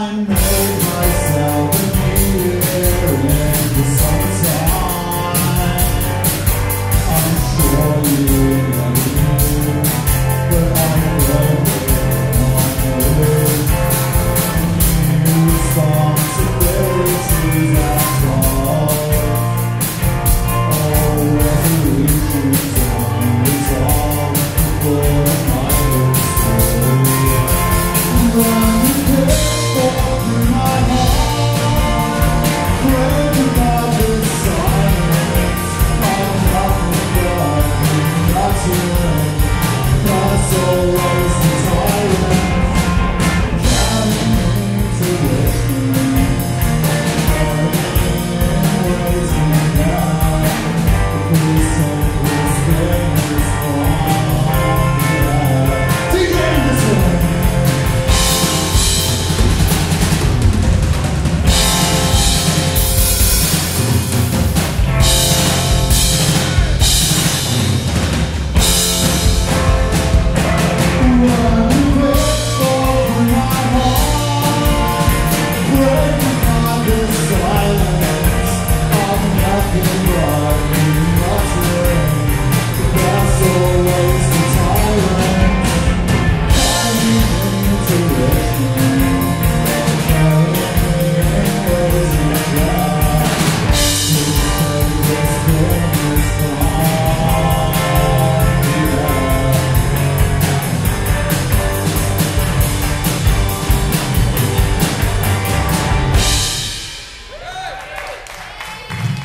I made my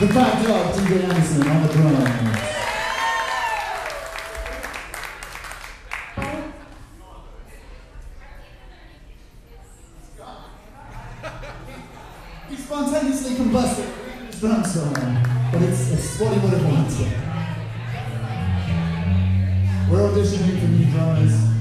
The Fat Dog, DJ Anderson on the drums. He spontaneously combusted but it's, it's what he. We're auditioning for new drummers.